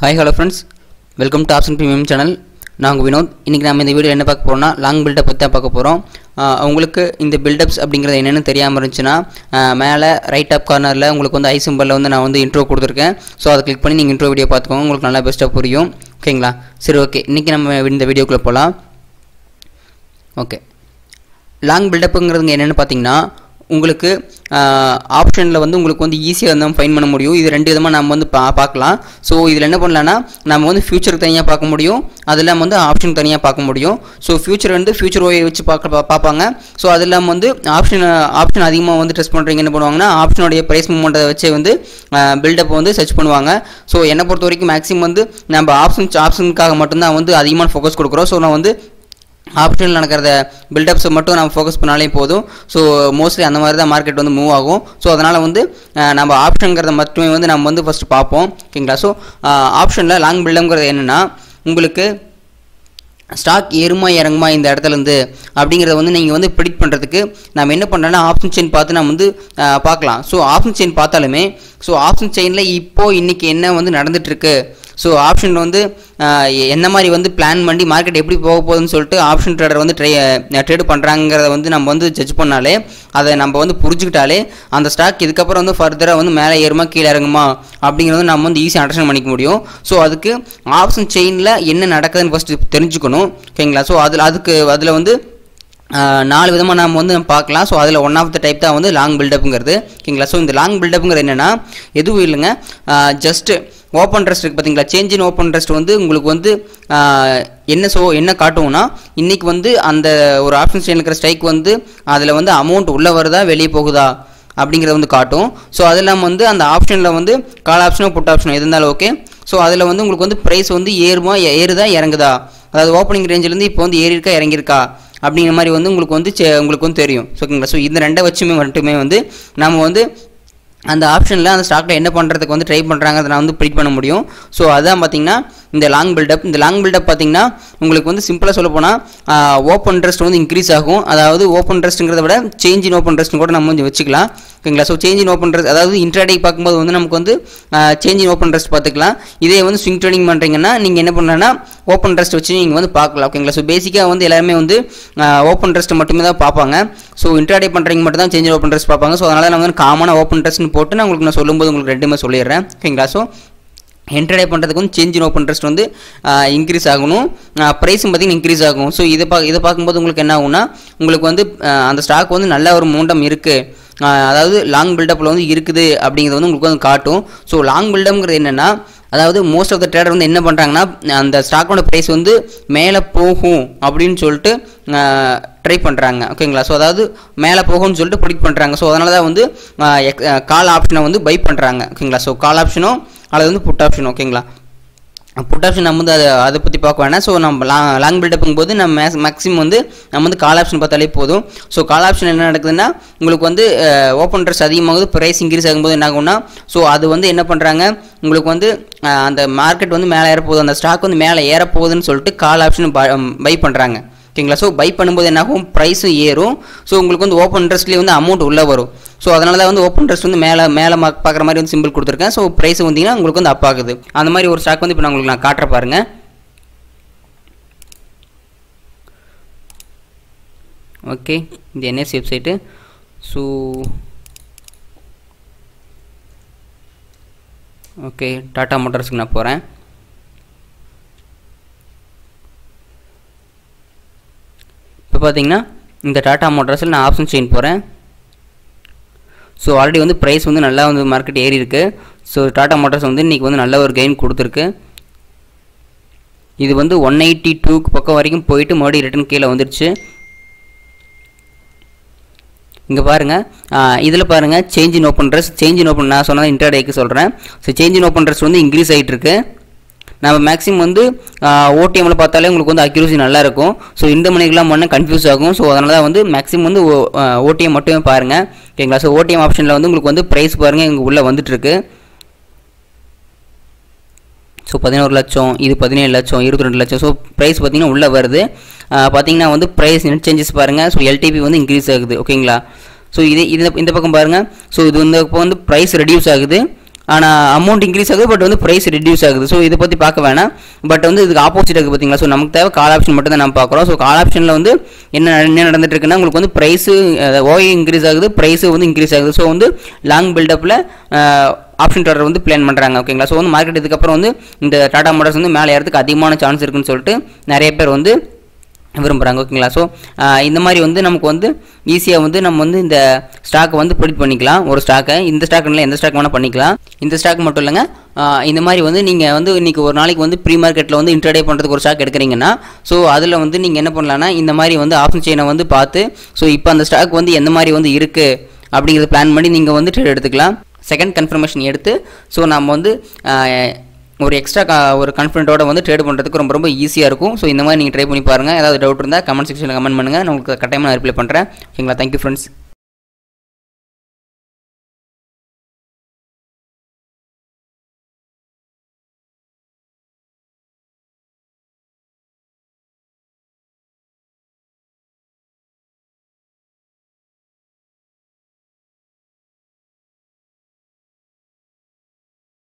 Hi hello friends welcome to option premium channel நாங்கள் வினோத். இன்றைக்கி நம்ம இந்த வீடியோ என்ன பார்க்க போகிறோம்னா லாங் பில்டப் பற்றி தான் பார்க்க போகிறோம் உங்களுக்கு இந்த பில்டப்ஸ் அப்படிங்கிறது என்னென்னு தெரியாமல் இருந்துச்சுன்னா மேலே ரைட் அப் கார்னரில் உங்களுக்கு வந்து ஐ சிம்பலில் வந்து நான் வந்து இன்ட்ரோ கொடுத்துருக்கேன். ஸோ அதை கிளிக் பண்ணி நீங்கள் இன்ட்ரோ வீடியோ பார்த்துக்கோங்க. உங்களுக்கு நல்லா பெஸ்ட்டாக புரியும். ஓகேங்களா சரி ஓகே இன்றைக்கி நம்ம இந்த வீடியோக்குள்ளே போகலாம் ஓகே லாங் பில்டப்புங்கிறதுங்க என்னென்னு பார்த்தீங்கன்னா உங்களுக்கு ஆப்ஷனில் வந்து உங்களுக்கு வந்து ஈஸியாக வந்து ஃபைன் பண்ண முடியும். இது ரெண்டு விதமாக நம்ம வந்து பா பார்க்கலாம். ஸோ இதில் என்ன பண்ணலான்னா நம்ம வந்து ஃபியூச்சருக்கு தனியாக பார்க்க முடியும். அது இல்லாமல் வந்து ஆப்ஷன் தனியாக பார்க்க முடியும். ஸோ ஃபியூச்சர் வந்து ஃபியூச்சர் ஓயை வச்சு பார்க்க பார்ப்பாங்க. ஸோ அது இல்லாமல் வந்து ஆப்ஷன் ஆப்ஷன் அதிகமாக வந்து டெஸ்ட் பண்ணுறீங்க என்ன பண்ணுவாங்கன்னா ஆப்ஷனுடைய ப்ரைஸ் மூமெண்ட்டை வச்சு வந்து பில்டப் வந்து சர்ச் பண்ணுவாங்க. ஸோ என்னை பொறுத்த வரைக்கும் மேக்ஸிமம் வந்து நம்ம ஆப்ஷன் ஆப்ஷனுக்காக மட்டும்தான் வந்து அதிகமான ஃபோக்கஸ் கொடுக்குறோம். ஸோ நான் வந்து ஆப்ஷனில் நடக்கிறத பில்டப்ஸை மட்டும் நம்ம ஃபோக்கஸ் பண்ணாலே போதும். ஸோ மோஸ்ட்லி அந்த மாதிரி தான் மார்க்கெட் வந்து மூவ் ஆகும். ஸோ அதனால் வந்து நம்ம ஆப்ஷனுங்கிறத மட்டுமே வந்து நம்ம வந்து ஃபஸ்ட்டு பார்ப்போம். ஓகேங்களா ஸோ ஆப்ஷனில் லாங் பில்டப்ங்கிறது என்னென்னா உங்களுக்கு ஸ்டாக் ஏறுமா இறங்குமா இந்த இடத்துல இருந்து அப்படிங்கிறத வந்து நீங்கள் வந்து ப்ரிடிக் பண்ணுறதுக்கு நம்ம என்ன பண்ணுறோன்னா ஆப்ஷன் செயின் பார்த்து நம்ம வந்து பார்க்கலாம். ஸோ ஆப்ஷன் செயின் பார்த்தாலுமே ஸோ ஆப்ஷன் செயினில் இப்போது இன்றைக்கி என்ன வந்து நடந்துகிட்ருக்கு ஸோ ஆப்ஷன் வந்து என்ன மாதிரி வந்து பிளான் பண்ணி மார்க்கெட் எப்படி போக போகுதுன்னு சொல்லிட்டு ஆப்ஷன் ட்ரேடர் வந்து ட்ரே ட்ரேடு பண்ணுறாங்கிறத வந்து நம்ம வந்து ஜட்ஜ் பண்ணாலே அதை நம்ம வந்து புரிஞ்சுக்கிட்டாலே அந்த ஸ்டாக் இதுக்கப்புறம் வந்து ஃபர்தராக வந்து மேலே ஏறுமா கீழே இறங்குமா அப்படிங்கிறது நம்ம வந்து ஈஸியாக அண்டர்ஸ்டாண்ட் பண்ணிக்க முடியும். ஸோ அதுக்கு ஆப்ஷன் செயினில் என்ன நடக்குதுன்னு ஃபஸ்ட்டு தெரிஞ்சுக்கணும் ஓகேங்களா ஸோ அதில் அதுக்கு அதில் வந்து நாலு விதமாக நம்ம வந்து நம்ம பார்க்கலாம். ஸோ அதில் ஒன் ஆஃப் த டைப் தான் வந்து லாங் பில்டப்புங்கிறது ஓகேங்களா ஸோ இந்த லாங் பில்டப்புங்கிறது என்னென்னா எதுவும் இல்லைங்க. ஜஸ்ட்டு ஓப்பன் ட்ரஸ்ட் இருக்குது பார்த்தீங்களா சேஞ்ச் இன் ஓப்பன் ட்ரஸ்ட் வந்து உங்களுக்கு வந்து என்ன ஸோ என்ன காட்டுவோம்னா இன்றைக்கி வந்து அந்த ஒரு ஆப்ஷன் ஸ்டேன் இருக்கிற ஸ்ட்ரைக் வந்து அதில் வந்து அமௌண்ட் உள்ளே வருதா வெளியே போகுதா அப்படிங்கிறத வந்து காட்டும். ஸோ அது இல்லாமல் வந்து அந்த ஆப்ஷனில் வந்து கால் ஆப்ஷனோ புட் ஆப்ஷனோ எது இருந்தாலும் ஓகே ஸோ அதில் வந்து உங்களுக்கு வந்து ப்ரைஸ் வந்து ஏறுமா ஏ- ஏறுதா இறங்குதா? அதாவது ஓப்பனிங் ரேஞ்சிலேருந்து இப்போ வந்து ஏறியிருக்கா இறங்கியிருக்கா? அப்படிங்கிற மாதிரி வந்து உங்களுக்கு வந்து உங்களுக்கு வந்து தெரியும். ஸோ ஓகேங்களா? ஸோ இந்த ரெண்டை வச்சுமே மட்டுமே வந்து நம்ம வந்து அந்த ஆப்ஷனில் அந்த ஸ்டாக்கில் என்ன பண்ணுறதுக்கு வந்து ட்ரை பண்ணுறாங்க நான் வந்து ப்ரிடிக் பண்ண முடியும். ஸோ அதான் பார்த்தீங்கன்னா இந்த லாங் பில்டப் இந்த லாங் பில்டப் பார்த்தீங்கன்னா உங்களுக்கு வந்து சிம்பிளாக சொல்ல போனால் ஓப்பன் ட்ரெஸ்ட் வந்து இன்க்ரீஸ் ஆகும். அதாவது ஓப்பன் ட்ரெஸ்ட்டுங்கிறத விட சேஞ்ச் இன் ஓப்பன் இன்ட்ரெஸ்ட்னு கூட நம்ம கொஞ்சம் வச்சுக்கலாம். ஓகேங்களா? So change in open interest அதாவது இன்ட்ராடே பார்க்கும்போது வந்து நமக்கு வந்து சேஞ்ச் இன் ஓப்பன் ட்ரெஸ்ட் பார்த்துக்கலாம். இதே வந்து ஸ்விங் ட்ரேடிங் பண்ணுறீங்கன்னா நீங்கள் என்ன பண்ணலாம்னா ஓப்பன் ட்ரெஸ்ட் வச்சு நீங்கள் வந்து பார்க்கலாம். ஓகேங்களா? ஸோ பேசிக்காக வந்து எல்லாருமே வந்து ஓப்பன் ட்ரெஸ்ட் மட்டுமே தான் பார்ப்பாங்க. ஸோ இன்ட்ராடே பண்ணுறீங்க மட்டும் தான் சேஞ்ச் ஓப்பன் ட்ரெஸ்ட் பார்ப்பாங்க. ஸோ அதனால் நான் வந்து காமனாக ஓப்பன் ட்ரெஸ்ட்னு போட்டு நான் உங்களுக்கு நான் சொல்லும்போது உங்களுக்கு ரெண்டுமே சொல்லிடுறேன். ஓகேங்களா? ஸோ என்ட்ரடே பண்ணுறதுக்கு வந்து சேஞ்ச் இன் ஓப்பன் இன்ட்ரெஸ்ட் வந்து இன்க்ரீஸ் ஆகணும். ப்ரைஸும் பார்த்தீங்கன்னா இன்க்ரீஸ் ஆகும். ஸோ இதை பா இதை பார்க்கும்போது உங்களுக்கு என்ன ஆகும்னா உங்களுக்கு வந்து அந்த ஸ்டாக் வந்து நல்ல ஒரு மூண்டம் இருக்குது அதாவது லாங் பில்டப்பில் வந்து இருக்குது அப்படிங்கிறது வந்து உங்களுக்கு வந்து காட்டும். ஸோ லாங் பில்டப்ங்கிறது என்னென்னா அதாவது மோஸ்ட் ஆஃப் த ட்ரேடர் வந்து என்ன பண்ணுறாங்கன்னா அந்த ஸ்டாக்கோட ப்ரைஸ் வந்து மேலே போகும் அப்படின்னு சொல்லிட்டு ட்ரை பண்ணுறாங்க ஓகேங்களா ஸோ அதாவது மேலே போகும்னு சொல்லிட்டு ப்ரிடிக் பண்ணுறாங்க ஸோ அதனால தான் வந்து கால் ஆப்ஷனை வந்து பை பண்ணுறாங்க ஓகேங்களா ஸோ கால் ஆப்ஷனும் அல்லது வந்து புட் ஆப்ஷன் ஓகேங்களா புட் ஆப்ஷன் நம்ம வந்து அதை அதை பற்றி பார்க்க வேணாம். ஸோ நம்ம லாங் லாங் பில்டப்பும் போது நம்ம மேக்ஸ் மேக்ஸிமம் வந்து நம்ம வந்து கால் ஆப்ஷன் பார்த்தாலே போதும். ஸோ கால் ஆப்ஷன் என்ன நடக்குதுன்னா உங்களுக்கு வந்து ஓப்பன் ட்ரெஸ் அதிகமாகுது ப்ரைஸ் இன்க்ரீஸ் ஆகும்போது என்ன ஆகும்னா ஸோ அது வந்து என்ன பண்ணுறாங்க உங்களுக்கு வந்து அந்த மார்க்கெட் வந்து மேலே ஏறப்போகுது அந்த ஸ்டாக் வந்து மேலே ஏறப்போகுதுன்னு சொல்லிட்டு கால் ஆப்ஷன் பை பண்ணுறாங்க ஓகேங்களா? ஸோ பை பண்ணும்போது என்னாகும்? ப்ரைஸும் ஏறும். ஸோ உங்களுக்கு வந்து ஓப்பன் இன்ட்ரெஸ்ட்லேயே வந்து அமௌண்ட் உள்ளே வரும். ஸோ அதனால தான் வந்து ஓப்பன் இன்ட்ரெஸ்ட் வந்து மேலே மேலே பார்க்குற மாதிரி வந்து சிம்பிள் கொடுத்துருக்கேன். ஸோ ப்ரைஸ் வந்தீங்கன்னா உங்களுக்கு வந்து அப் ஆகுது. அந்த மாதிரி ஒரு ஸ்டாக் வந்து இப்போ நான் உங்களுக்கு நான் காட்டுற பாருங்க. ஓகே இந்த NS website so okay Tata மோட்டார்ஸுக்கு நான் போகிறேன் இப்போ பார்த்தீங்கன்னா இந்த டாடா மோட்டார்ஸில் நான் ஆப்ஷன் செயின் போகிறேன் ஸோ ஆல்ரெடி வந்து ப்ரைஸ் வந்து நல்லா வந்து மார்க்கெட் ஏறி இருக்கு. ஸோ டாடா மோட்டார்ஸ் வந்து இன்றைக்கி வந்து நல்ல ஒரு கெயின் கொடுத்துருக்கு. இது வந்து ஒன் எயிட்டி டூக்கு பக்கம் வரைக்கும் போயிட்டு மறுபடியும் ரிட்டன் கீழே வந்துருச்சு. இங்கே பாருங்கள் இதில் பாருங்கள் change in open interest change in open நான் சொன்னது இன்டர்டேக்கு சொல்கிறேன் so change in open interest வந்து இன்க்ரீஸ் ஆகிட்டு இருக்குது நம்ம மேக்ஸிமம் வந்து ஓடிஎம்மில் பார்த்தாலே உங்களுக்கு வந்து அக்யூரசி நல்லாயிருக்கும். ஸோ இந்த மணிக்கெலாம் பண்ண கன்ஃபியூஸ் ஆகும். ஸோ அதனால தான் வந்து மேக்ஸிமம் வந்து ஓடிஎம் மட்டுமே பாருங்கள் ஓகேங்களா? ஸோ ஓடிஎம் ஆப்ஷனில் வந்து உங்களுக்கு வந்து ப்ரைஸ் பாருங்கள் இங்கே உள்ளே வந்துட்டுருக்கு. ஸோ பதினோரு லட்சம் இது பதினேழு லட்சம் இருபத்தி ரெண்டு லட்சம். ஸோ ப்ரைஸ் பார்த்தீங்கன்னா உள்ளே வருது. பார்த்தீங்கன்னா வந்து ப்ரைஸ் நெட் சேஞ்சஸ் பாருங்கள் ஸோ எல்டிபி வந்து இன்க்ரீஸ் ஆகுது. ஓகேங்களா? ஸோ இது இந்த இந்த பக்கம் பாருங்கள் ஸோ இது வந்து இப்போ வந்து ப்ரைஸ் ரெடியூஸ் ஆகுது. ஆனால் அமௌண்ட் இன்க்ரீஸ் ஆகுது பட் வந்து ப்ரைஸ் ரெடியூஸ் ஆகுது. ஸோ இதை பற்றி பார்க்க வேணாம். பட் வந்து இதுக்கு ஆப்போசிட் இருக்குது பார்த்தீங்களா? ஸோ நமக்கு தேவை கால் ஆப்ஷன் மட்டும் தான் நம்ம பார்க்குறோம். ஸோ கால் ஆப்ஷனில் வந்து என்ன என்ன நடந்துட்டு இருக்குன்னா உங்களுக்கு வந்து ப்ரைஸு ஓஏ இன்க்ரீஸ் ஆகுது ப்ரைஸு வந்து இன்க்ரீஸ் ஆகுது. ஸோ வந்து லாங் பில்டப்பில் ஆப்ஷன் ட்ரேடர் வந்து பிளான் பண்ணுறாங்க ஓகேங்களா ஸோ வந்து மார்க்கெட் இதுக்கப்புறம் வந்து இந்த டாடா மோட்டார்ஸ் வந்து மேலே ஏறதுக்கு அதிகமான சான்ஸ் இருக்குன்னு சொல்லிட்டு நிறைய பேர் வந்து விரும்புகிறாங்க ஓகேங்களா ஸோ இந்த மாதிரி வந்து நமக்கு வந்து ஈஸியாக வந்து நம்ம வந்து இந்த ஸ்டாக்கை வந்து ப்ரிடிக் பண்ணிக்கலாம். ஒரு ஸ்டாக்கை இந்த ஸ்டாக் இல்லை எந்த ஸ்டாக் வேணால் பண்ணிக்கலாம். இந்த ஸ்டாக் மட்டும் இல்லைங்க இந்த மாதிரி வந்து நீங்கள் வந்து இன்றைக்கி ஒரு நாளைக்கு வந்து ப்ரீ மார்க்கெட்டில் வந்து இன்டர்டே பண்ணுறதுக்கு ஒரு ஸ்டாக் எடுக்கிறீங்கன்னா ஸோ அதில் வந்து நீங்கள் என்ன பண்ணலான்னா இந்த மாதிரி வந்து ஆப்ஷன் செயினை வந்து பார்த்து ஸோ இப்போ அந்த ஸ்டாக் வந்து எந்த மாதிரி வந்து இருக்குது அப்படிங்கிறத பிளான் பண்ணி நீங்கள் வந்து ட்ரேட் எடுத்துக்கலாம். செகண்ட் கன்ஃபர்மேஷன் எடுத்து ஸோ நம்ம வந்து ஒரு எக்ஸ்ட்ரா ஒரு கான்ஃபிடென்ட்டோட வந்து ட்ரேட் பண்ணுறதுக்கு ரொம்ப ரொம்ப ஈஸியாக இருக்கும். ஸோ இந்த மாதிரி நீங்கள் ட்ரை பண்ணி பாருங்கள் ஏதாவது டவுட் இருந்தால் கமெண்ட் செக்ஷனில் கமெண்ட் பண்ணுங்கள் நான் உங்களுக்கு கட்டாயமாக ரிப்ளை பண்ணுறேன் ஓகேங்களா? Thank you friends